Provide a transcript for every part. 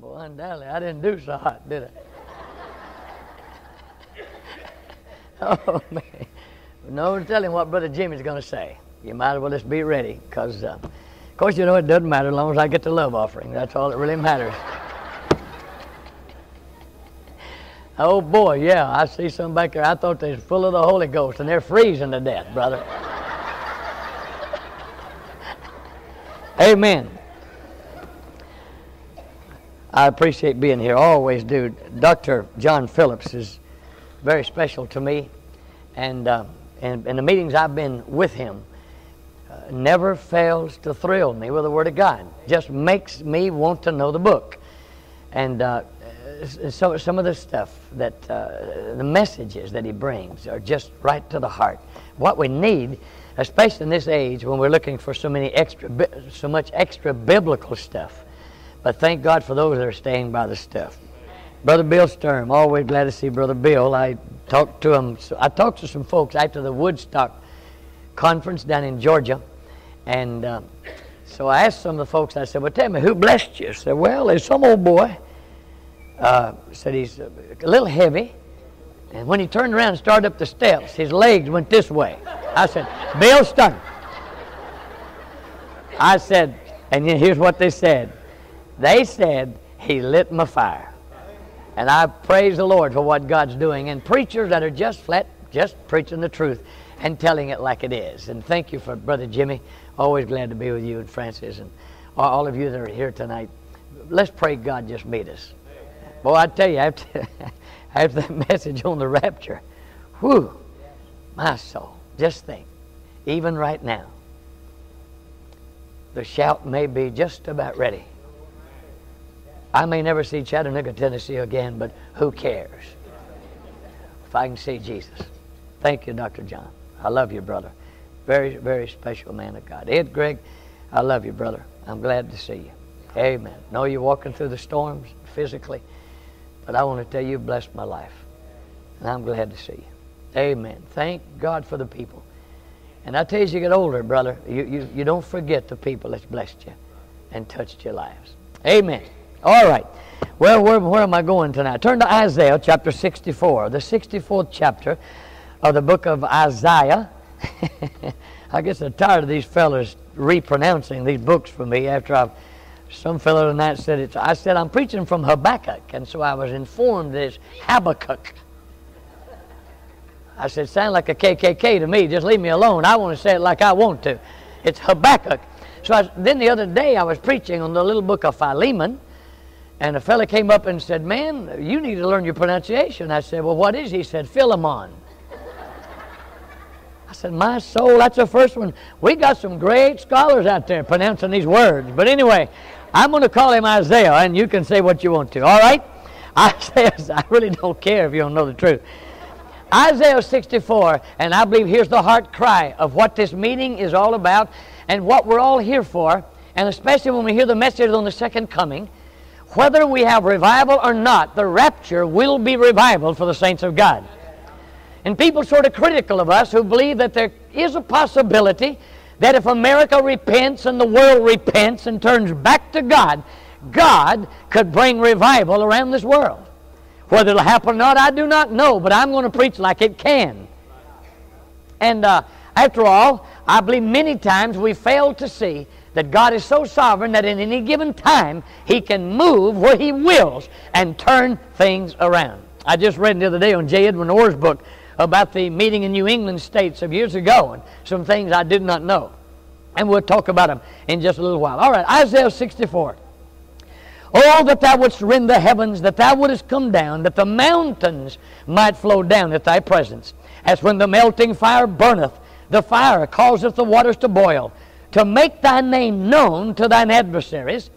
Boy, undoubtedly, I didn't do so hot, did I? oh, man. No telling what Brother Jimmy's going to say. You might as well just be ready, because, uh, of course, you know it doesn't matter as long as I get the love offering. That's all that really matters. oh, boy, yeah, I see some back there. I thought they was full of the Holy Ghost, and they're freezing to death, brother. Amen. I appreciate being here. always do. Dr. John Phillips is very special to me, and uh, and, the meetings I've been with him uh, never fails to thrill me with the Word of God. Just makes me want to know the book, and uh, so some of the stuff that uh, the messages that he brings are just right to the heart. What we need, especially in this age when we're looking for so many extra, so much extra biblical stuff but thank God for those that are staying by the stuff. Brother Bill Sturm, always glad to see Brother Bill. I talked to him. I talked to some folks after the Woodstock conference down in Georgia, and uh, so I asked some of the folks. I said, "Well, tell me who blessed you?" I said, "Well, there's some old boy." Uh, said he's a little heavy, and when he turned around and started up the steps, his legs went this way. I said, "Bill Sturm." I said, and here's what they said. They said, He lit my fire. And I praise the Lord for what God's doing. And preachers that are just flat, just preaching the truth and telling it like it is. And thank you for Brother Jimmy. Always glad to be with you and Francis and all of you that are here tonight. Let's pray God just meet us. Boy, I tell you, after, after that message on the rapture, whew, my soul, just think, even right now, the shout may be just about ready. I may never see Chattanooga, Tennessee again, but who cares? If I can see Jesus. Thank you, Dr. John. I love you, brother. Very, very special man of God. Ed Greg, I love you, brother. I'm glad to see you. Amen. Know you're walking through the storms physically, but I want to tell you, you blessed my life. And I'm glad to see you. Amen. Thank God for the people. And I tell you, as you get older, brother, you, you, you don't forget the people that's blessed you and touched your lives. Amen. All right. Well, where, where am I going tonight? Turn to Isaiah chapter 64, the 64th chapter of the book of Isaiah. I guess I'm tired of these fellas repronouncing these books for me after I've some fellow tonight said it. I said I'm preaching from Habakkuk, and so I was informed that it's Habakkuk. I said, sound like a KKK to me. Just leave me alone. I want to say it like I want to. It's Habakkuk. So I, then the other day I was preaching on the little book of Philemon, and a fella came up and said, Man, you need to learn your pronunciation. I said, Well, what is he? He said, Philemon. I said, My soul, that's the first one. We got some great scholars out there pronouncing these words. But anyway, I'm going to call him Isaiah, and you can say what you want to. All right? I Isaiah, I really don't care if you don't know the truth. Isaiah 64, and I believe here's the heart cry of what this meeting is all about and what we're all here for, and especially when we hear the message on the second coming whether we have revival or not, the rapture will be revival for the saints of God. And people sort of critical of us who believe that there is a possibility that if America repents and the world repents and turns back to God, God could bring revival around this world. Whether it'll happen or not, I do not know, but I'm going to preach like it can. And uh, after all, I believe many times we fail to see that God is so sovereign that in any given time He can move where He wills and turn things around. I just read the other day on J. Edwin Orr's book about the meeting in New England states of years ago and some things I did not know. And we'll talk about them in just a little while. All right, Isaiah 64. Oh, that thou wouldst rend the heavens, that thou wouldst come down, that the mountains might flow down at thy presence. As when the melting fire burneth, the fire causeth the waters to boil to make thy name known to thine adversaries,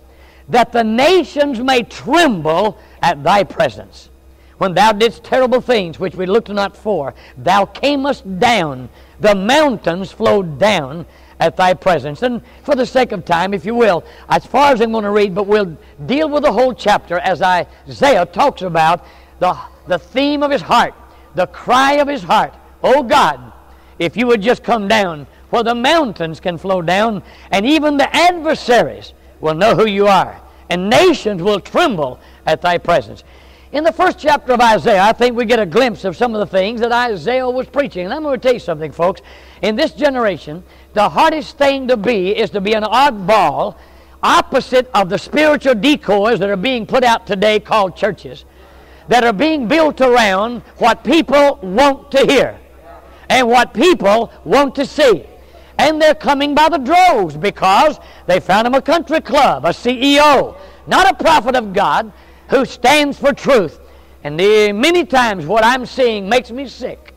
that the nations may tremble at thy presence. When thou didst terrible things which we looked not for, thou camest down, the mountains flowed down at thy presence. And for the sake of time, if you will, as far as I'm going to read, but we'll deal with the whole chapter as Isaiah talks about the, the theme of his heart, the cry of his heart. Oh God, if you would just come down where the mountains can flow down, and even the adversaries will know who you are and nations will tremble at thy presence. In the first chapter of Isaiah, I think we get a glimpse of some of the things that Isaiah was preaching. And I'm going to tell you something, folks. In this generation, the hardest thing to be is to be an oddball opposite of the spiritual decoys that are being put out today called churches, that are being built around what people want to hear and what people want to see. And they're coming by the droves because they found him a country club, a CEO, not a prophet of God who stands for truth. And the, many times what I'm seeing makes me sick.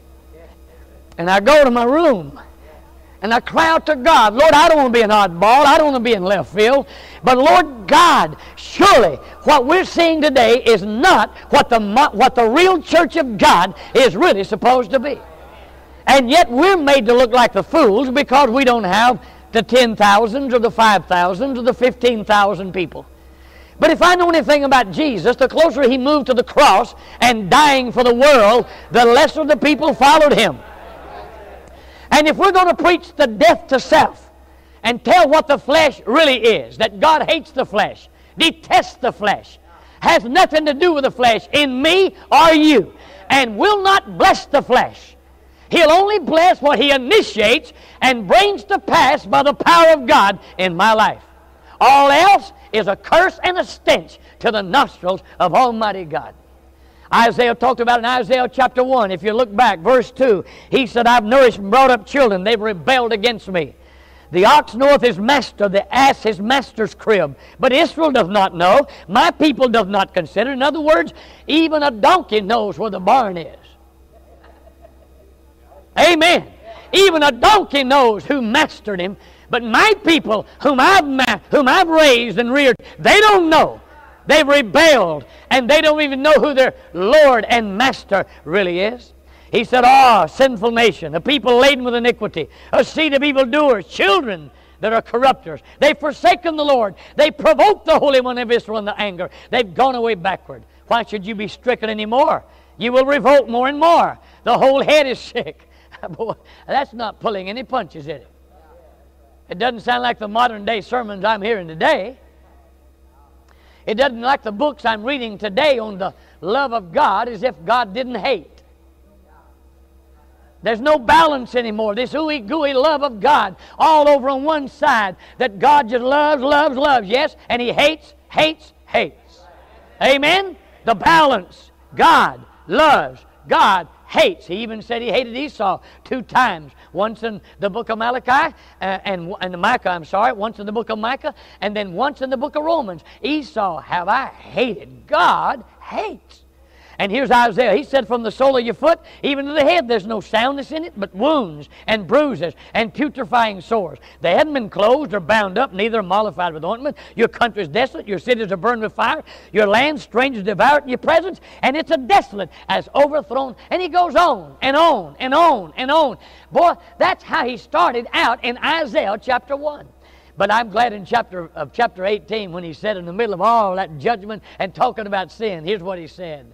And I go to my room and I cry out to God, Lord, I don't want to be an oddball. I don't want to be in left field. But Lord God, surely what we're seeing today is not what the, what the real church of God is really supposed to be. And yet we're made to look like the fools because we don't have the 10,000s or the 5,000s or the 15,000 people. But if I know anything about Jesus, the closer he moved to the cross and dying for the world, the lesser the people followed him. And if we're going to preach the death to self and tell what the flesh really is, that God hates the flesh, detests the flesh, has nothing to do with the flesh in me or you, and will not bless the flesh. He'll only bless what He initiates and brings to pass by the power of God in my life. All else is a curse and a stench to the nostrils of Almighty God. Isaiah talked about in Isaiah chapter 1. If you look back, verse 2, he said, I've nourished and brought up children. They've rebelled against me. The ox knoweth his master, the ass his master's crib. But Israel doth not know. My people doth not consider. In other words, even a donkey knows where the barn is. Amen. Even a donkey knows who mastered him. But my people, whom I've, ma- whom I've raised and reared, they don't know. They've rebelled and they don't even know who their Lord and Master really is. He said, Ah, sinful nation, a people laden with iniquity, a seed of evildoers, children that are corrupters. They've forsaken the Lord. They provoked the Holy One of Israel in the anger. They've gone away backward. Why should you be stricken anymore? You will revolt more and more. The whole head is sick. Boy, that's not pulling any punches, is it? It doesn't sound like the modern day sermons I'm hearing today. It doesn't like the books I'm reading today on the love of God as if God didn't hate. There's no balance anymore. This ooey gooey love of God all over on one side that God just loves, loves, loves. Yes, and He hates, hates, hates. Amen? The balance. God loves, God hates. He even said he hated Esau two times. Once in the book of Malachi, uh, and, and Micah, I'm sorry, once in the book of Micah, and then once in the book of Romans. Esau have I hated. God hates. And here's Isaiah. He said, From the sole of your foot even to the head, there's no soundness in it, but wounds and bruises and putrefying sores. They hadn't been closed or bound up, neither mollified with ointment. Your country's desolate. Your cities are burned with fire. Your land, strangers devour it in your presence. And it's a desolate as overthrown. And he goes on and on and on and on. Boy, that's how he started out in Isaiah chapter 1. But I'm glad in chapter of chapter 18 when he said in the middle of all that judgment and talking about sin, here's what he said.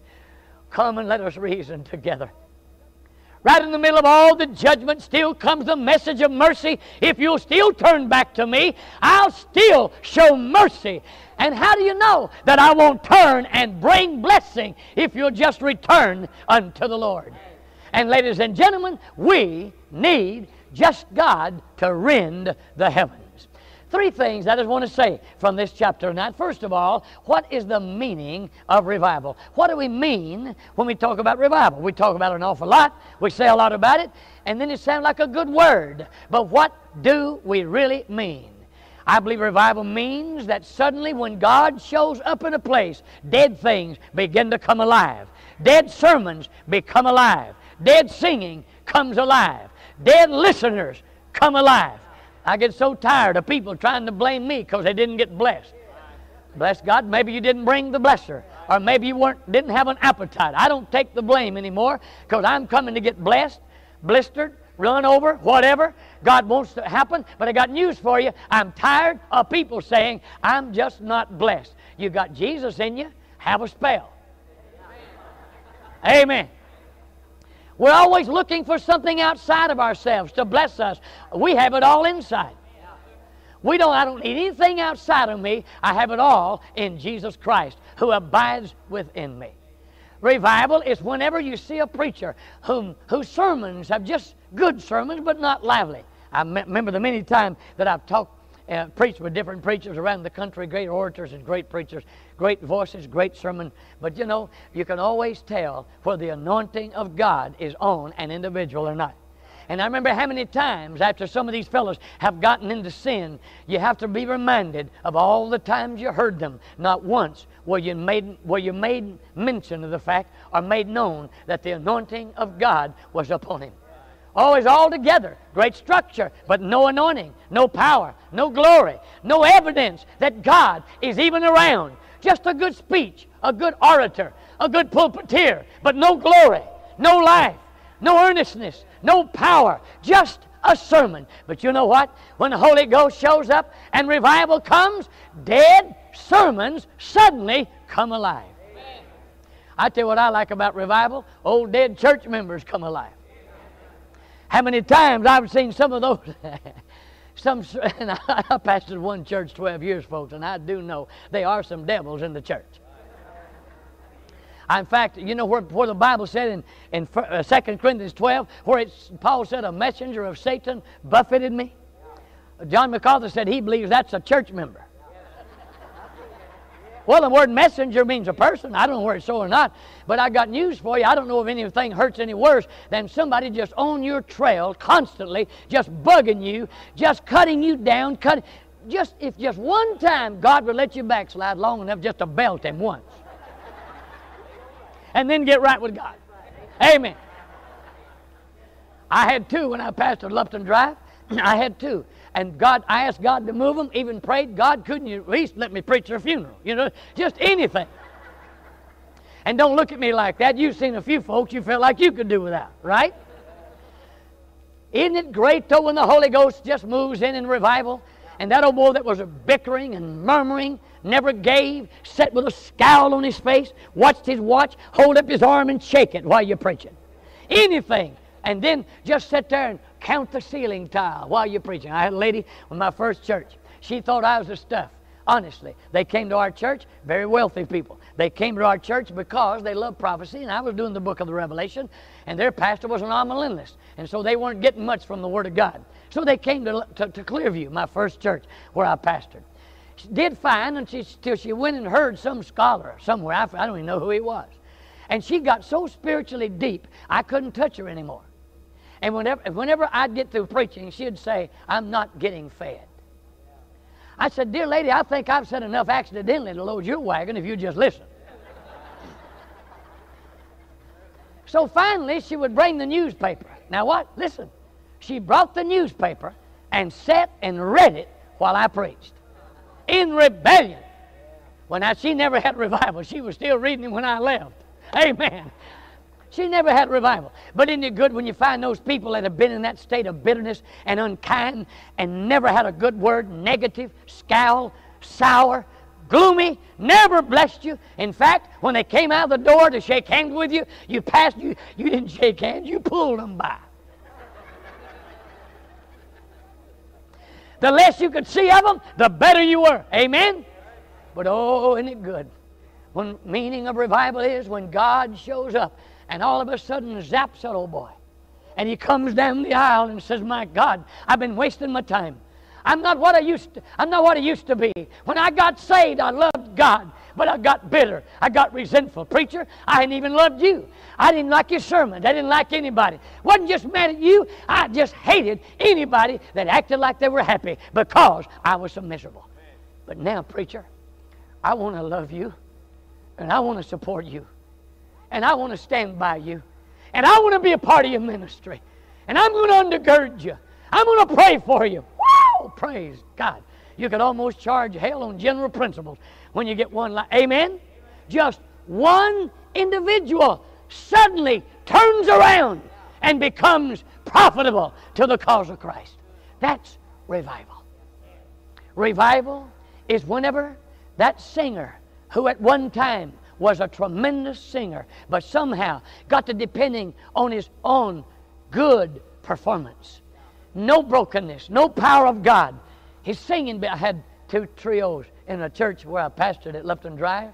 Come and let us reason together. Right in the middle of all the judgment, still comes the message of mercy. If you'll still turn back to me, I'll still show mercy. And how do you know that I won't turn and bring blessing if you'll just return unto the Lord? And ladies and gentlemen, we need just God to rend the heavens. Three things I just want to say from this chapter tonight. First of all, what is the meaning of revival? What do we mean when we talk about revival? We talk about it an awful lot, we say a lot about it, and then it sounds like a good word. But what do we really mean? I believe revival means that suddenly when God shows up in a place, dead things begin to come alive. Dead sermons become alive. Dead singing comes alive. Dead listeners come alive. I get so tired of people trying to blame me because they didn't get blessed. Bless God, maybe you didn't bring the blesser, or maybe you weren't didn't have an appetite. I don't take the blame anymore because I'm coming to get blessed, blistered, run over, whatever God wants to happen. But I got news for you. I'm tired of people saying I'm just not blessed. You got Jesus in you. Have a spell. Amen. We're always looking for something outside of ourselves to bless us. We have it all inside. We don't, I don't need anything outside of me. I have it all in Jesus Christ who abides within me. Revival is whenever you see a preacher whom, whose sermons have just good sermons but not lively. I remember the many times that I've talked, uh, preached with different preachers around the country, great orators and great preachers, great voices, great sermon. But you know, you can always tell whether the anointing of God is on an individual or not. And I remember how many times after some of these fellows have gotten into sin, you have to be reminded of all the times you heard them. Not once where you made, where you made mention of the fact or made known that the anointing of God was upon him. Always all together. Great structure, but no anointing, no power, no glory, no evidence that God is even around. Just a good speech, a good orator, a good pulpiteer, but no glory, no life, no earnestness, no power, just a sermon. But you know what? When the Holy Ghost shows up and revival comes, dead sermons suddenly come alive. Amen. I tell you what I like about revival old dead church members come alive. How many times I've seen some of those. some, and I pastored one church 12 years, folks, and I do know there are some devils in the church. In fact, you know where, where the Bible said in, in uh, 2 Corinthians 12, where it's, Paul said, a messenger of Satan buffeted me? John MacArthur said he believes that's a church member. Well, the word messenger means a person. I don't know where it's so or not. But I got news for you. I don't know if anything hurts any worse than somebody just on your trail constantly, just bugging you, just cutting you down, cutting. Just if just one time God would let you backslide long enough just to belt him once and then get right with God. Amen. I had two when I pastored Lupton Drive. I had two. And God, I asked God to move them, even prayed, God, couldn't you at least let me preach their funeral? You know, just anything. And don't look at me like that. You've seen a few folks you felt like you could do without, right? Isn't it great though when the Holy Ghost just moves in in revival? And that old boy that was bickering and murmuring never gave, sat with a scowl on his face, watched his watch, hold up his arm and shake it while you're preaching. Anything. And then just sit there and count the ceiling tile while you're preaching. I had a lady with my first church. She thought I was the stuff. Honestly, they came to our church, very wealthy people. They came to our church because they loved prophecy, and I was doing the book of the Revelation, and their pastor was an amillennialist, and so they weren't getting much from the Word of God. So they came to, to, to Clearview, my first church, where I pastored She did fine until she went and heard some scholar somewhere. I, I don't even know who he was. And she got so spiritually deep, I couldn't touch her anymore. And whenever, whenever I'd get through preaching, she'd say, I'm not getting fed. I said, Dear lady, I think I've said enough accidentally to load your wagon if you just listen. so finally, she would bring the newspaper. Now, what? Listen. She brought the newspaper and sat and read it while I preached in rebellion. Well, now, she never had revival. She was still reading it when I left. Amen. She never had revival. But isn't it good when you find those people that have been in that state of bitterness and unkind and never had a good word, negative, scowl, sour, gloomy, never blessed you. In fact, when they came out of the door to shake hands with you, you passed, you, you didn't shake hands, you pulled them by. The less you could see of them, the better you were. Amen? But oh, isn't it good? When meaning of revival is when God shows up and all of a sudden zaps that old oh, boy. And he comes down the aisle and says, My God, I've been wasting my time. I'm not what I used to, I'm not what I used to be. When I got saved, I loved God, but I got bitter. I got resentful. Preacher, I hadn't even loved you. I didn't like your sermons. I didn't like anybody. Wasn't just mad at you. I just hated anybody that acted like they were happy because I was so miserable. But now, preacher, I want to love you and I want to support you and I want to stand by you and I want to be a part of your ministry and I'm going to undergird you. I'm going to pray for you. Woo! Praise God. You could almost charge hell on general principles when you get one like, amen? Just one individual suddenly turns around and becomes profitable to the cause of Christ. That's revival. Revival is whenever that singer who at one time was a tremendous singer, but somehow got to depending on his own good performance. No brokenness, no power of God. His singing. I had two trios in a church where I pastored at Lupton Drive.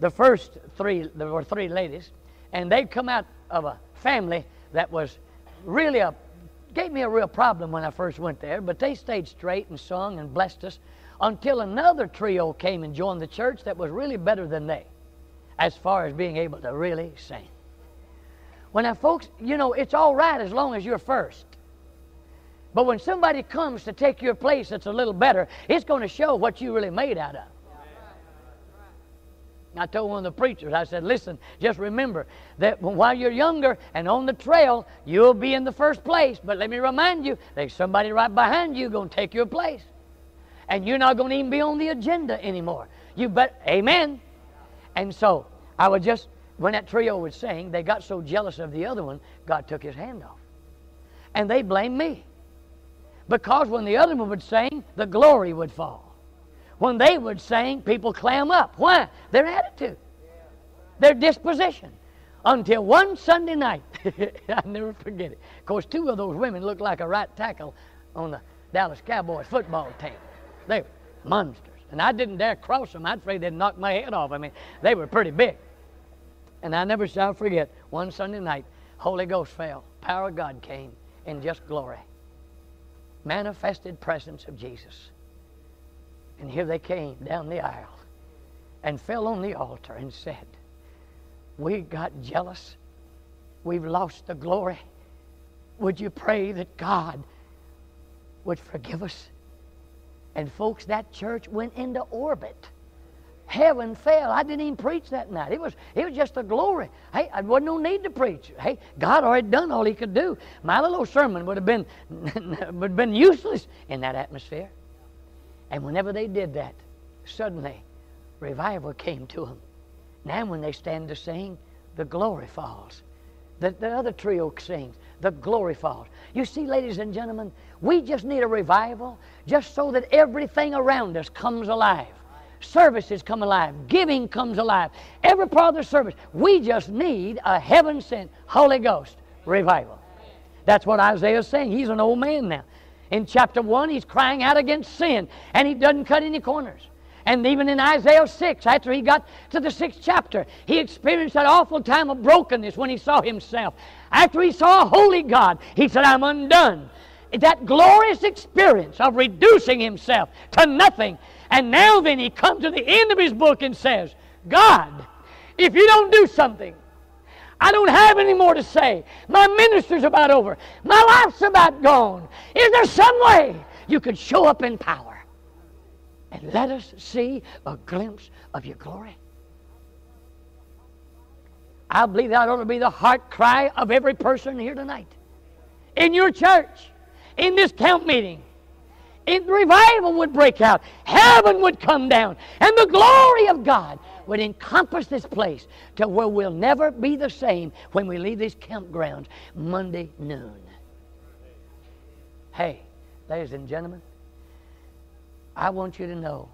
The first three, there were three ladies, and they'd come out of a family that was really a gave me a real problem when I first went there, but they stayed straight and sung and blessed us until another trio came and joined the church that was really better than they as far as being able to really sing. When I folks, you know, it's all right as long as you're first. But when somebody comes to take your place that's a little better, it's going to show what you really made out of. I told one of the preachers, I said, listen, just remember that while you're younger and on the trail, you'll be in the first place. But let me remind you, there's somebody right behind you going to take your place. And you're not going to even be on the agenda anymore. You bet, amen. And so, I would just, when that trio was sing, they got so jealous of the other one, God took his hand off. And they blamed me. Because when the other one would sing, the glory would fall. When they would sing, people clam up. Why? Their attitude, their disposition. Until one Sunday night, I never forget it. Of course, two of those women looked like a right tackle on the Dallas Cowboys football team. They were monsters. And I didn't dare cross them. I'd afraid they'd knock my head off. I mean, they were pretty big. And I never shall forget one Sunday night, Holy Ghost fell. Power of God came in just glory. Manifested presence of Jesus. And here they came down the aisle and fell on the altar and said, We got jealous. We've lost the glory. Would you pray that God would forgive us? And folks, that church went into orbit. Heaven fell. I didn't even preach that night. It was, it was just a glory. Hey, I wasn't no need to preach. Hey, God already done all He could do. My little sermon would have been would have been useless in that atmosphere. And whenever they did that, suddenly revival came to them. Now, when they stand to sing, the glory falls. The, the other trio sings, the glory falls. You see, ladies and gentlemen, we just need a revival just so that everything around us comes alive. Services come alive. Giving comes alive. Every part of the service. We just need a heaven sent Holy Ghost revival. That's what Isaiah is saying. He's an old man now. In chapter 1, he's crying out against sin, and he doesn't cut any corners. And even in Isaiah 6, after he got to the sixth chapter, he experienced that awful time of brokenness when he saw himself. After he saw a holy God, he said, I'm undone. That glorious experience of reducing himself to nothing. And now then he comes to the end of his book and says, God, if you don't do something, I don't have any more to say. My minister's about over. My life's about gone. Is there some way you could show up in power and let us see a glimpse of your glory? I believe that ought to be the heart cry of every person here tonight. In your church, in this camp meeting, in revival would break out, heaven would come down, and the glory of God would encompass this place to where we'll never be the same when we leave these campgrounds Monday noon. Hey, ladies and gentlemen, I want you to know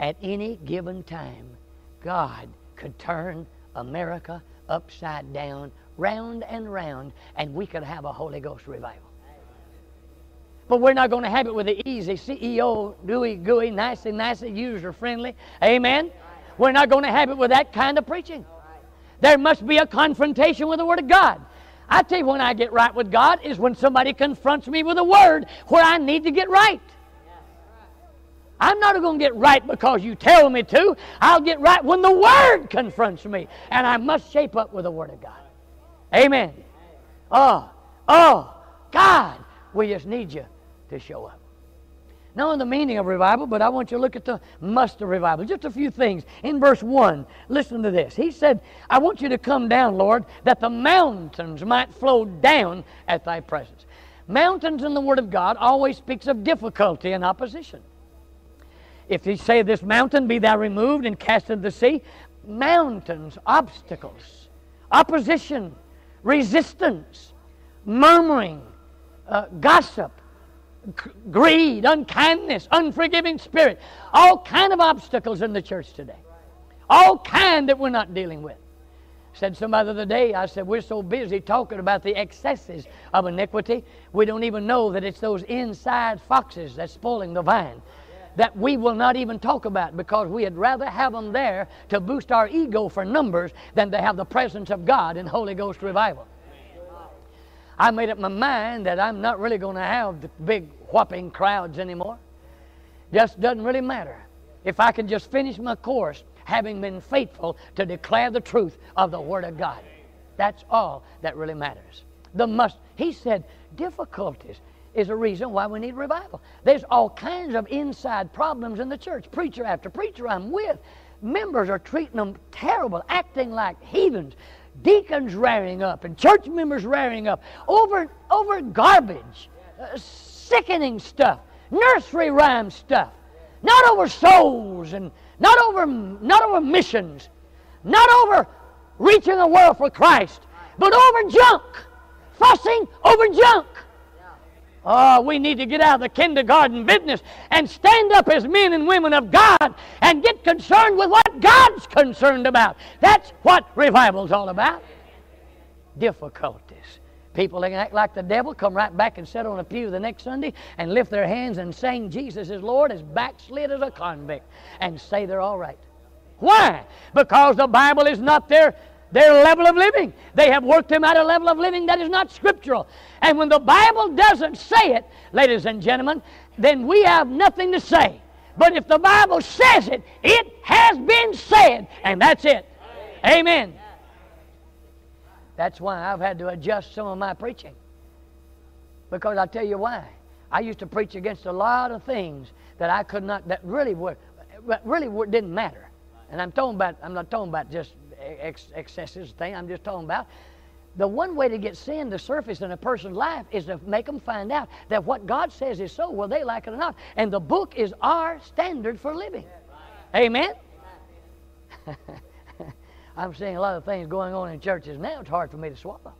at any given time, God could turn America upside down, round and round, and we could have a Holy Ghost revival. But we're not going to have it with the easy CEO, gooey, gooey, nicey, nicey, user friendly. Amen. We're not going to have it with that kind of preaching. There must be a confrontation with the Word of God. I tell you, when I get right with God is when somebody confronts me with a word where I need to get right. I'm not going to get right because you tell me to. I'll get right when the Word confronts me. And I must shape up with the Word of God. Amen. Oh, oh, God, we just need you to show up. Not the meaning of revival, but I want you to look at the must of revival. Just a few things. In verse 1, listen to this. He said, I want you to come down, Lord, that the mountains might flow down at thy presence. Mountains in the Word of God always speaks of difficulty and opposition. If he say, This mountain be thou removed and cast into the sea, mountains, obstacles, opposition, resistance, murmuring, uh, gossip, greed, unkindness, unforgiving spirit, all kind of obstacles in the church today. All kind that we're not dealing with. Said somebody the other day, I said, We're so busy talking about the excesses of iniquity, we don't even know that it's those inside foxes that's spoiling the vine. That we will not even talk about because we'd rather have them there to boost our ego for numbers than to have the presence of God in Holy Ghost revival. I made up my mind that I'm not really going to have the big whopping crowds anymore. Just doesn't really matter. If I can just finish my course having been faithful to declare the truth of the Word of God. That's all that really matters. The must, he said, difficulties is a reason why we need revival. There's all kinds of inside problems in the church. Preacher after preacher I'm with, members are treating them terrible, acting like heathens. Deacons raring up and church members raring up over, over garbage, uh, sickening stuff, nursery rhyme stuff, not over souls and not over, not over missions, not over reaching the world for Christ, but over junk, fussing over junk. Oh, we need to get out of the kindergarten business and stand up as men and women of God and get concerned with what God's concerned about. That's what revival's all about. Difficulties. People that act like the devil come right back and sit on a pew the next Sunday and lift their hands and sing Jesus is Lord as backslid as a convict and say they're all right. Why? Because the Bible is not their their level of living. They have worked them at a level of living that is not scriptural. And when the Bible doesn't say it, ladies and gentlemen, then we have nothing to say. But if the Bible says it, it has been said, and that's it. Amen. That's why I've had to adjust some of my preaching. Because I'll tell you why. I used to preach against a lot of things that I could not, that really were, really didn't matter. And I'm talking about, I'm not talking about just ex- excesses thing. I'm just talking about the one way to get sin to surface in a person's life is to make them find out that what God says is so, whether they like it or not. And the book is our standard for living. Amen? I'm seeing a lot of things going on in churches now. It's hard for me to swallow.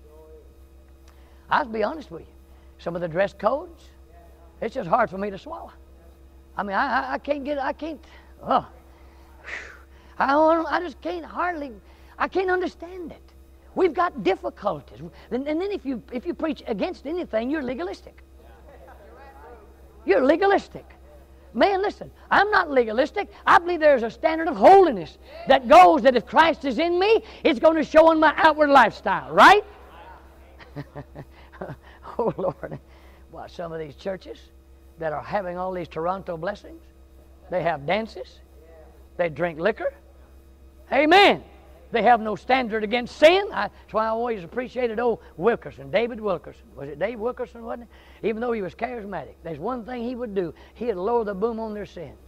I'll be honest with you. Some of the dress codes, it's just hard for me to swallow. I mean, I, I can't get, I can't, oh. I, I just can't hardly I can't understand it. We've got difficulties. And, and then if you, if you preach against anything, you're legalistic. You're legalistic. Man, listen, I'm not legalistic. I believe there's a standard of holiness that goes that if Christ is in me, it's going to show in my outward lifestyle, right? oh, Lord. Well, some of these churches that are having all these Toronto blessings, they have dances, they drink liquor. Amen. They have no standard against sin. I, that's why I always appreciated old Wilkerson, David Wilkerson. Was it Dave Wilkerson, wasn't it? Even though he was charismatic, there's one thing he would do. He'd lower the boom on their sins.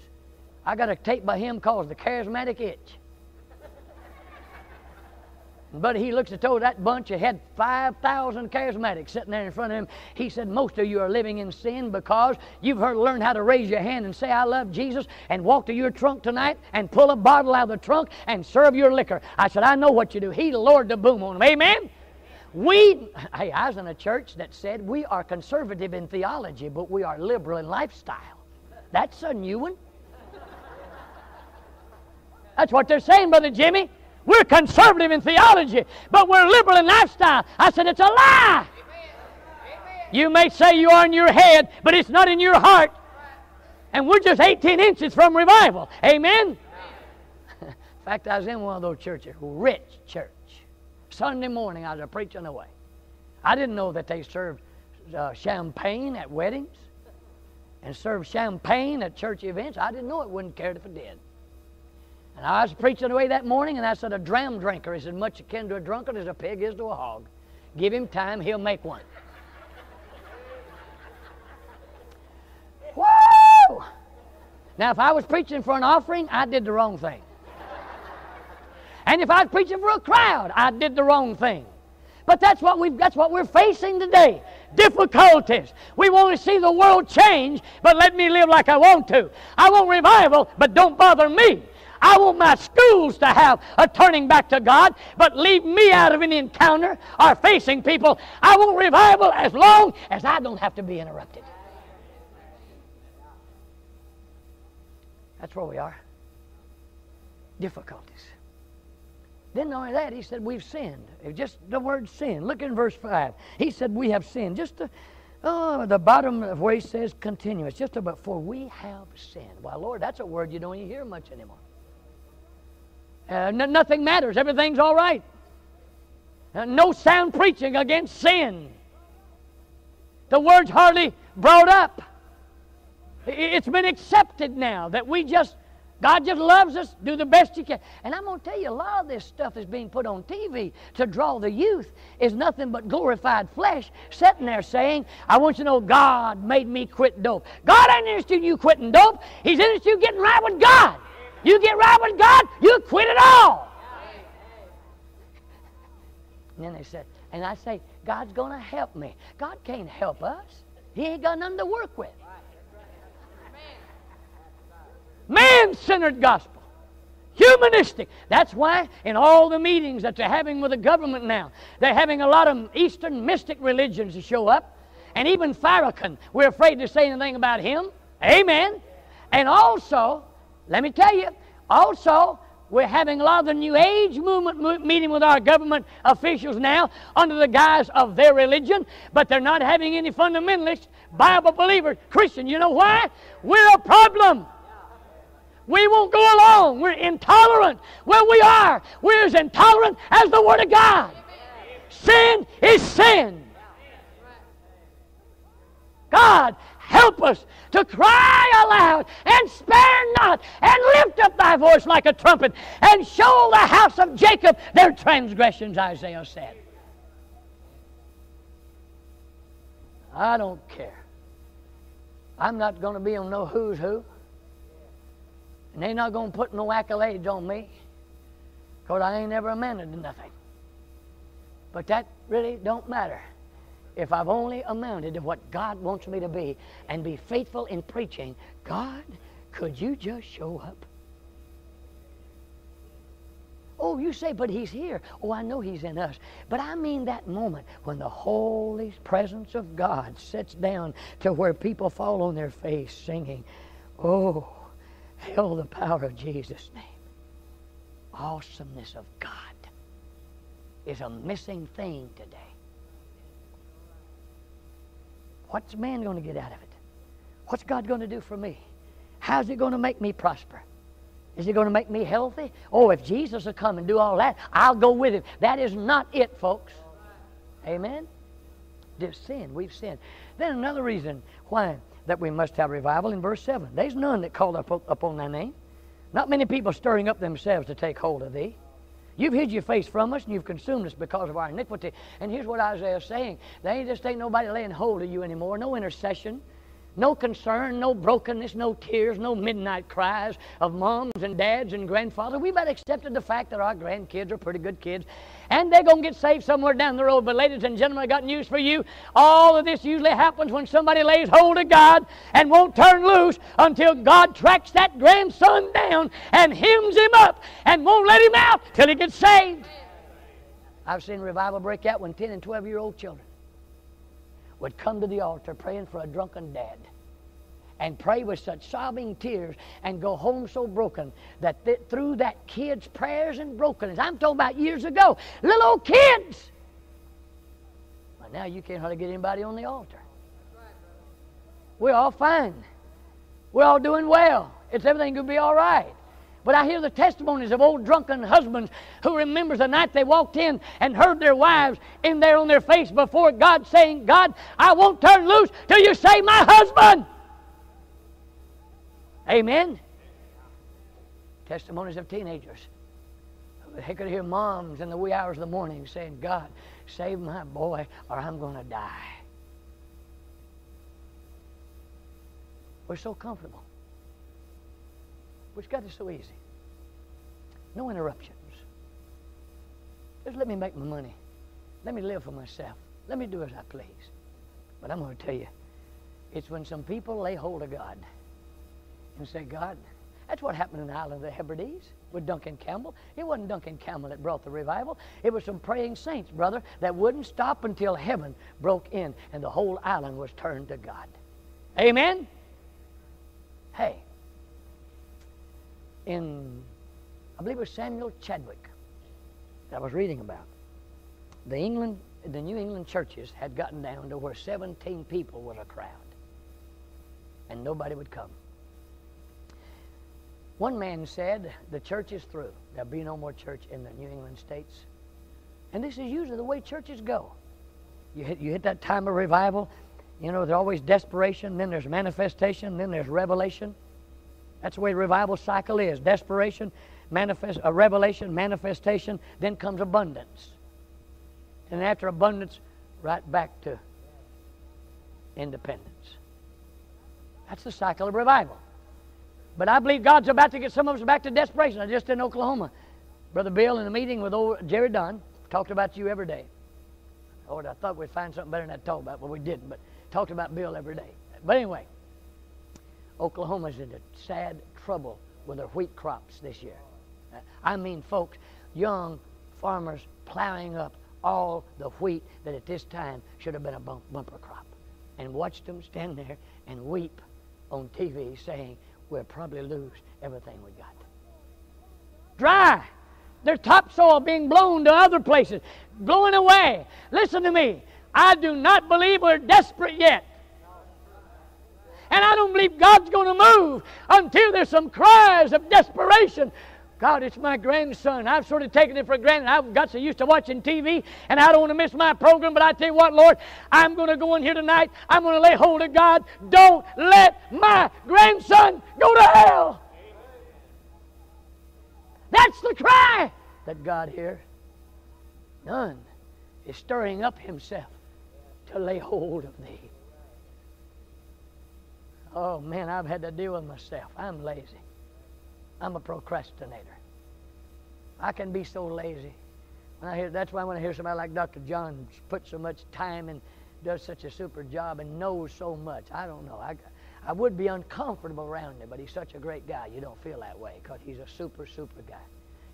I got a tape by him called The Charismatic Itch. But he looks at told that bunch, it had 5,000 charismatics sitting there in front of him. He said, Most of you are living in sin because you've heard, learned how to raise your hand and say, I love Jesus, and walk to your trunk tonight and pull a bottle out of the trunk and serve your liquor. I said, I know what you do. He lowered the boom on them. Amen? We, hey, I was in a church that said we are conservative in theology, but we are liberal in lifestyle. That's a new one. That's what they're saying, Brother Jimmy. We're conservative in theology, but we're liberal in lifestyle. I said, it's a lie. You may say you are in your head, but it's not in your heart. And we're just 18 inches from revival. Amen? in fact, I was in one of those churches, rich church. Sunday morning, I was preaching away. I didn't know that they served uh, champagne at weddings and served champagne at church events. I didn't know it, wouldn't care if it did. And I was preaching away that morning, and I said, A dram drinker is as much akin to a drunkard as a pig is to a hog. Give him time, he'll make one. Woo! Now, if I was preaching for an offering, I did the wrong thing. And if I was preaching for a crowd, I did the wrong thing. But that's what we that's what we're facing today. Difficulties. We want to see the world change, but let me live like I want to. I want revival, but don't bother me. I want my schools to have a turning back to God, but leave me out of any encounter or facing people. I want revival as long as I don't have to be interrupted. That's where we are. Difficulties. Then only that, he said, we've sinned. Just the word sin. Look in verse 5. He said, we have sinned. Just the, oh, the bottom of where he says continuous. Just about, for we have sinned. Well, Lord, that's a word you don't hear much anymore. Uh, n- nothing matters. Everything's all right. Uh, no sound preaching against sin. The word's hardly brought up. It's been accepted now that we just God just loves us. Do the best you can. And I'm going to tell you, a lot of this stuff is being put on TV to draw the youth is nothing but glorified flesh sitting there saying, I want you to know God made me quit dope. God ain't interested in you quitting dope. He's interested in you getting right with God. You get right with God, you quit it all. And then they said, and I say, God's going to help me. God can't help us. He ain't got nothing to work with. Man centered gospel. Humanistic. That's why in all the meetings that they're having with the government now, they're having a lot of Eastern mystic religions to show up. And even Farrakhan, we're afraid to say anything about him. Amen. And also, let me tell you, also, we're having a lot of the New Age movement meeting with our government officials now under the guise of their religion, but they're not having any fundamentalist, Bible believers, Christian. You know why? We're a problem. We won't go along. We're intolerant. Well, we are. We're as intolerant as the Word of God. Sin is sin. God, help us to cry aloud and spare not and lift up thy voice like a trumpet and show the house of Jacob their transgressions, Isaiah said. I don't care. I'm not going to be on no who's who. And they're not going to put no accolades on me because I ain't ever amounted to nothing. But that really don't matter. If I've only amounted to what God wants me to be and be faithful in preaching, God, could you just show up? Oh, you say, but he's here. Oh, I know he's in us. But I mean that moment when the holy presence of God sits down to where people fall on their face singing, Oh, Hail the power of Jesus' name. Awesomeness of God is a missing thing today. What's man going to get out of it? What's God going to do for me? How's He going to make me prosper? Is He going to make me healthy? Oh, if Jesus will come and do all that, I'll go with Him. That is not it, folks. Amen? This sin. We've sinned. Then another reason why that we must have revival in verse 7. There's none that called up, upon thy name. Not many people stirring up themselves to take hold of thee. You've hid your face from us and you've consumed us because of our iniquity. And here's what Isaiah is saying. There ain't just ain't nobody laying hold of you anymore. No intercession. No concern, no brokenness, no tears, no midnight cries of moms and dads and grandfathers. We've about accepted the fact that our grandkids are pretty good kids and they're going to get saved somewhere down the road. But, ladies and gentlemen, I got news for you. All of this usually happens when somebody lays hold of God and won't turn loose until God tracks that grandson down and hems him up and won't let him out till he gets saved. I've seen revival break out when 10 and 12 year old children would come to the altar praying for a drunken dad and pray with such sobbing tears and go home so broken that th- through that kid's prayers and brokenness, I'm talking about years ago, little old kids. But now you can't hardly get anybody on the altar. We're all fine. We're all doing well. It's everything going to be all right. But I hear the testimonies of old drunken husbands who remembers the night they walked in and heard their wives in there on their face before God saying, God, I won't turn loose till you save my husband. Amen. Testimonies of teenagers. They could hear moms in the wee hours of the morning saying, God, save my boy or I'm going to die. We're so comfortable. Which God is so easy. No interruptions. Just let me make my money. Let me live for myself. Let me do as I please. But I'm going to tell you, it's when some people lay hold of God and say, God, that's what happened in the island of the Hebrides with Duncan Campbell. It wasn't Duncan Campbell that brought the revival. It was some praying saints, brother, that wouldn't stop until heaven broke in and the whole island was turned to God. Amen? Hey, in, I believe it was Samuel Chadwick. That I was reading about. The England, the New England churches had gotten down to where 17 people was a crowd, and nobody would come. One man said, The church is through. There'll be no more church in the New England states. And this is usually the way churches go. You hit, you hit that time of revival, you know, there's always desperation, then there's manifestation, then there's revelation. That's the way the revival cycle is desperation, manifest, a revelation, manifestation, then comes abundance. And after abundance, right back to independence. That's the cycle of revival. But I believe God's about to get some of us back to desperation. I just in Oklahoma. Brother Bill in a meeting with old Jerry Dunn talked about you every day. Lord, I thought we'd find something better than that to talk about, but we didn't. But talked about Bill every day. But anyway, Oklahoma's in sad trouble with their wheat crops this year. I mean, folks, young farmers plowing up all the wheat that at this time should have been a bumper crop. And watched them stand there and weep on TV saying, we'll probably lose everything we got. Dry. Their topsoil being blown to other places, blowing away. Listen to me. I do not believe we're desperate yet. And I don't believe God's going to move until there's some cries of desperation God, it's my grandson. I've sort of taken it for granted. I've got so used to watching TV, and I don't want to miss my program. But I tell you what, Lord, I'm going to go in here tonight. I'm going to lay hold of God. Don't let my grandson go to hell. That's the cry that God hears. None is stirring up himself to lay hold of thee. Oh man, I've had to deal with myself. I'm lazy. I'm a procrastinator. I can be so lazy. When I hear, that's why when I hear somebody like Dr. John put so much time and does such a super job and knows so much, I don't know. I, I would be uncomfortable around him, but he's such a great guy. You don't feel that way because he's a super, super guy.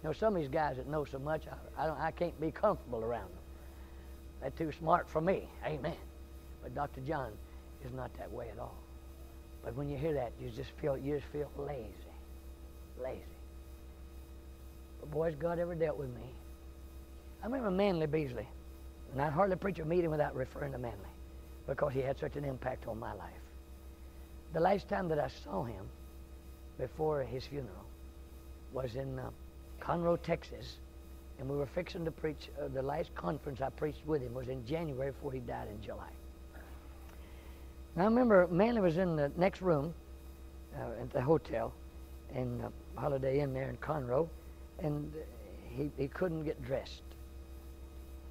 You know, some of these guys that know so much, I, I, don't, I can't be comfortable around them. They're too smart for me. Amen. But Dr. John is not that way at all. But when you hear that, you just feel you just feel lazy lazy. But boys, God ever dealt with me. I remember Manley Beasley, and I'd hardly preach a meeting without referring to Manley because he had such an impact on my life. The last time that I saw him before his funeral was in uh, Conroe, Texas, and we were fixing to preach. Uh, the last conference I preached with him was in January before he died in July. And I remember Manley was in the next room uh, at the hotel, and Holiday Inn there in Conroe, and he, he couldn't get dressed.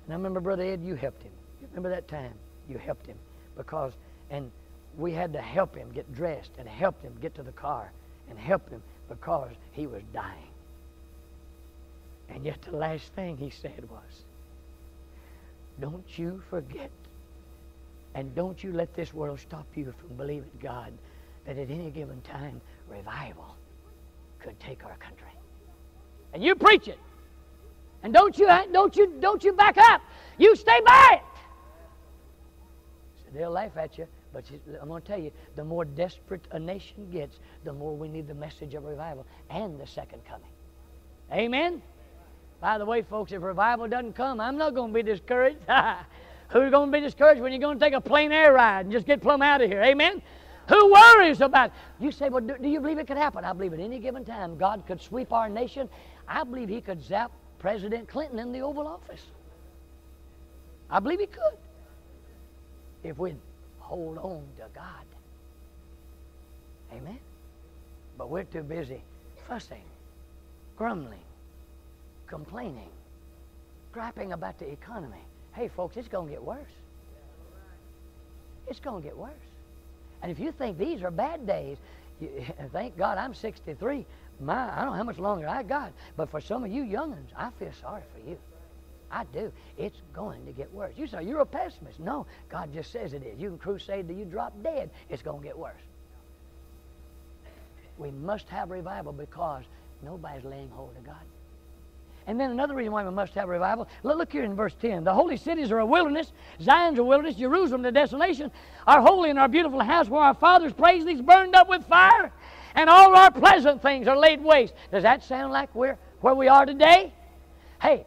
And I remember, Brother Ed, you helped him. You remember that time? You helped him because, and we had to help him get dressed and help him get to the car and help him because he was dying. And yet the last thing he said was, don't you forget and don't you let this world stop you from believing God that at any given time, revival could take our country. And you preach it. And don't you don't you don't you back up. You stay by it. So they'll laugh at you, but I'm going to tell you, the more desperate a nation gets, the more we need the message of revival and the second coming. Amen. By the way, folks, if revival doesn't come, I'm not going to be discouraged. Who's going to be discouraged when you're going to take a plain air ride and just get plumb out of here? Amen. Who worries about it? You say, well, do, do, you believe it could happen? I believe at any given time God could sweep our nation. I believe He could zap President Clinton in the Oval Office. I believe He could. If we'd hold on to God. Amen? But we're too busy fussing, grumbling, complaining, griping about the economy. Hey, folks, it's going to get worse. It's going to get worse. And if you think these are bad days, you, thank God I'm 63. My, I don't know how much longer I got. But for some of you youngins, I feel sorry for you. I do. It's going to get worse. You say, you're a pessimist. No, God just says it is. You can crusade till you drop dead. It's going to get worse. We must have revival because nobody's laying hold of God. And then another reason why we must have revival. Look here in verse 10. The holy cities are a wilderness. Zion's a wilderness. Jerusalem, the desolation. Our holy and our beautiful house where our fathers praised these burned up with fire. And all our pleasant things are laid waste. Does that sound like we're where we are today? Hey,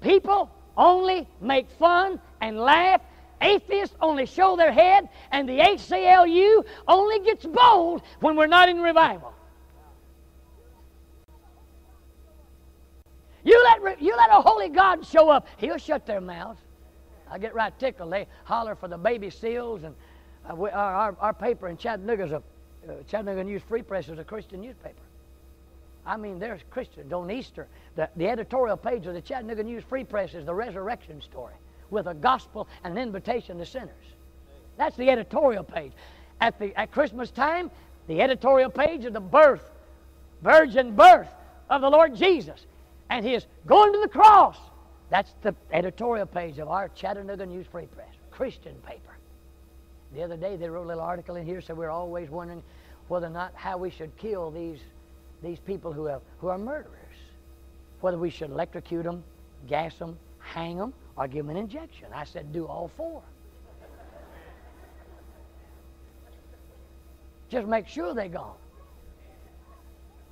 People only make fun and laugh. Atheists only show their head, and the ACLU only gets bold when we're not in revival. You let, you let a holy God show up, he'll shut their mouths. I get right tickled. They holler for the baby seals, and uh, we, our, our, our, paper in Chattanooga's a uh, Chattanooga News Free Press is a Christian newspaper. I mean, there's Christians on Easter. The, the editorial page of the Chattanooga News Free Press is the resurrection story with a gospel and an invitation to sinners. That's the editorial page. At, the, at Christmas time, the editorial page of the birth, virgin birth of the Lord Jesus and his going to the cross. That's the editorial page of our Chattanooga News Free Press, Christian paper. The other day they wrote a little article in here, so we're always wondering whether or not how we should kill these, these people who, have, who are murderers. Whether we should electrocute them, gas them, hang them, or give them an injection. I said, do all four. Just make sure they're gone.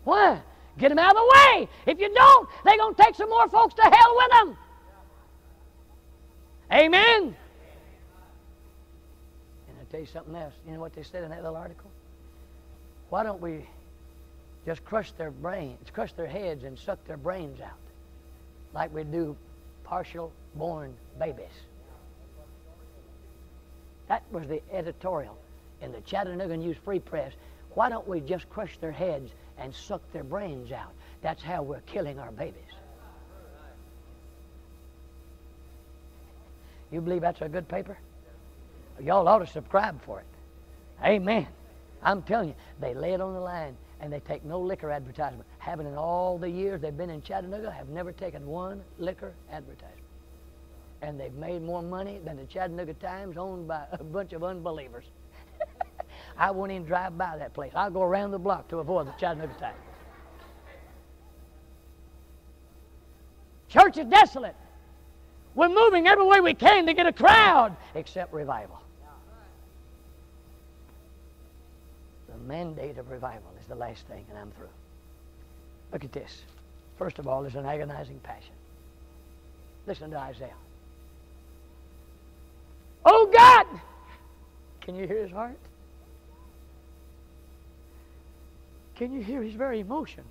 Why? Get them out of the way. If you don't, they're going to take some more folks to hell with them. Amen. And I tell you something else. You know what they said in that little article? Why don't we just crush their brains, crush their heads, and suck their brains out, like we do partial born babies? That was the editorial in the Chattanooga News Free Press. Why don't we just crush their heads and suck their brains out. That's how we're killing our babies. You believe that's a good paper? Y'all ought to subscribe for it. Amen. I'm telling you, they lay it on the line and they take no liquor advertisement. Haven't in all the years they've been in Chattanooga, have never taken one liquor advertisement. And they've made more money than the Chattanooga Times owned by a bunch of unbelievers. I won't even drive by that place. I'll go around the block to avoid the Chattanooga Times. Church is desolate. We're moving every way we can to get a crowd, except revival. The mandate of revival is the last thing, and I'm through. Look at this. First of all, there's an agonizing passion. Listen to Isaiah. Oh God! Can you hear his heart? Can you hear his very emotion?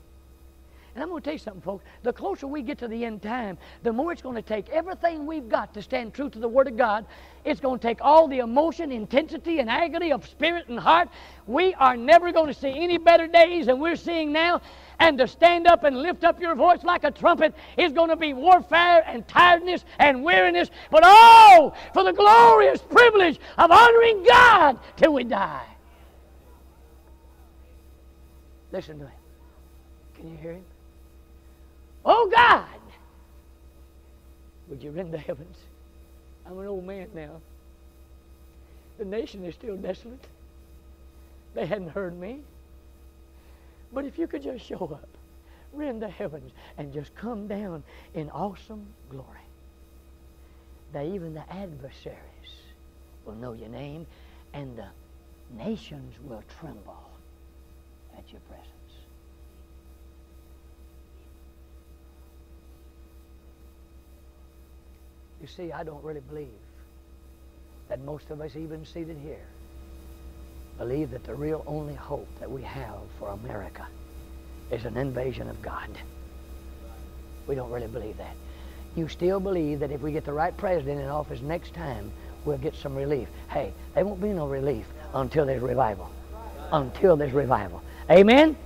And I'm going to tell you something, folks. The closer we get to the end time, the more it's going to take everything we've got to stand true to the Word of God. It's going to take all the emotion, intensity, and agony of spirit and heart. We are never going to see any better days than we're seeing now. And to stand up and lift up your voice like a trumpet is going to be warfare and tiredness and weariness. But oh, for the glorious privilege of honoring God till we die. Listen to him. Can you hear him? Oh God! Would you rend the heavens? I'm an old man now. The nation is still desolate. They hadn't heard me. But if you could just show up, rend the heavens, and just come down in awesome glory, that even the adversaries will know your name and the nations will tremble at your presence. You see, I don't really believe that most of us, even seated here, believe that the real only hope that we have for America is an invasion of God. We don't really believe that. You still believe that if we get the right president in office next time, we'll get some relief. Hey, there won't be no relief until there's revival. Until there's revival. Amen?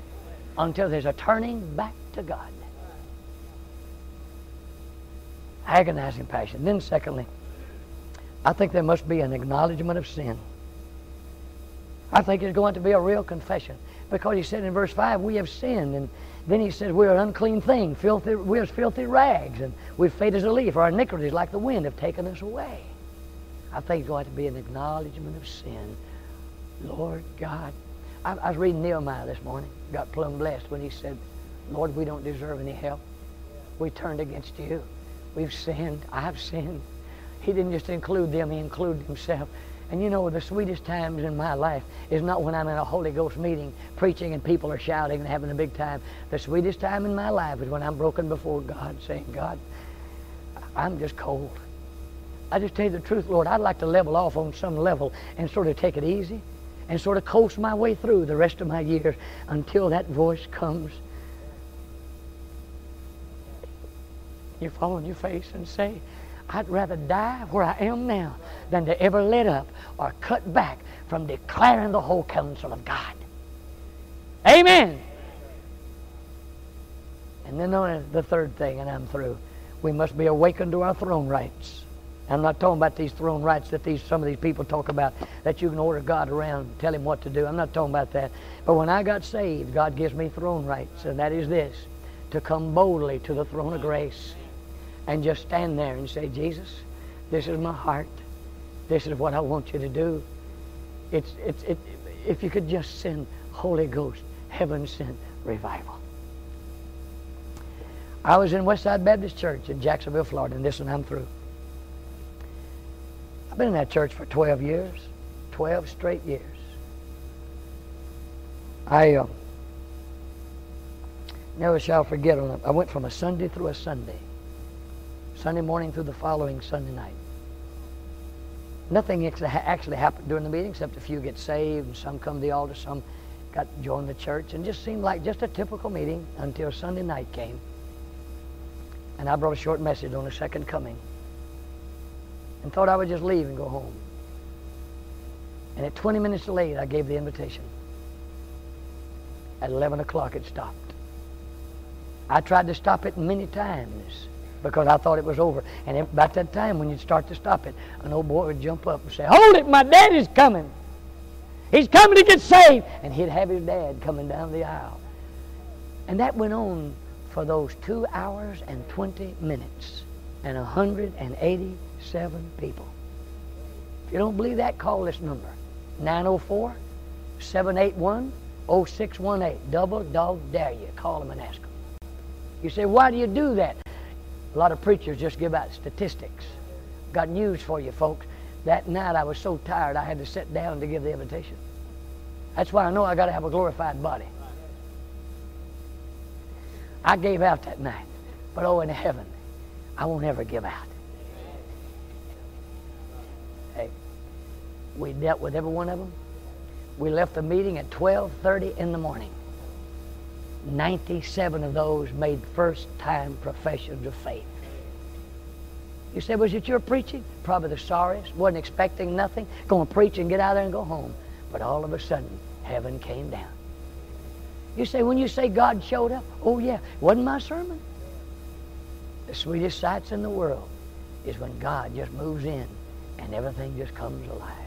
Until there's a turning back to God. Agonizing passion. Then, secondly, I think there must be an acknowledgement of sin. I think it's going to be a real confession. Because he said in verse 5, we have sinned. And then he says, we're an unclean thing. Filthy, we're as filthy rags. And we've faded as a leaf. Our iniquities, like the wind, have taken us away. I think it's going to be an acknowledgement of sin. Lord God, I, I was reading Nehemiah this morning. Got plumb blessed when he said, Lord, we don't deserve any help. We turned against you. We've sinned. I've sinned. He didn't just include them, he included himself. And you know, the sweetest times in my life is not when I'm in a Holy Ghost meeting preaching and people are shouting and having a big time. The sweetest time in my life is when I'm broken before God saying, God, I'm just cold. I just tell you the truth, Lord, I'd like to level off on some level and sort of take it easy and sort of coast my way through the rest of my years until that voice comes. You fall on your face and say, I'd rather die where I am now than to ever let up or cut back from declaring the whole counsel of God. Amen. And then the third thing, and I'm through. We must be awakened to our throne rights. I'm not talking about these throne rights that these some of these people talk about that you can order God around, tell him what to do. I'm not talking about that. But when I got saved, God gives me throne rights, and that is this to come boldly to the throne of grace and just stand there and say, Jesus, this is my heart. This is what I want you to do. It's, it's, it, if you could just send Holy Ghost, heaven sent revival. I was in Westside Baptist Church in Jacksonville, Florida, and this one I'm through. I've been in that church for 12 years, 12 straight years. I uh, never shall forget, I went from a Sunday through a Sunday, Sunday morning through the following Sunday night. Nothing actually happened during the meeting except a few get saved, and some come to the altar, some got joined the church, and just seemed like just a typical meeting until Sunday night came. And I brought a short message on the second coming and thought I would just leave and go home. And at 20 minutes late, I gave the invitation. At 11 o'clock, it stopped. I tried to stop it many times because I thought it was over. And about that time, when you'd start to stop it, an old boy would jump up and say, Hold it, my daddy's coming. He's coming to get saved. And he'd have his dad coming down the aisle. And that went on for those two hours and 20 minutes and 187 people. If you don't believe that, call this number 904 781 0618. Double dog dare you. Call them and ask them. You say, why do you do that? A lot of preachers just give out statistics. Got news for you, folks. That night I was so tired I had to sit down to give the invitation. That's why I know I got to have a glorified body. I gave out that night. But oh, in heaven, I won't ever give out. Hey, we dealt with every one of them. We left the meeting at 12.30 in the morning. 97 of those made first-time professions of faith. You said, was it your preaching? Probably the sorriest. Wasn't expecting nothing. Going to preach and get out there and go home. But all of a sudden, heaven came down. You say, when you say God showed up, oh yeah, wasn't my sermon. The sweetest sights in the world is when God just moves in and everything just comes alive.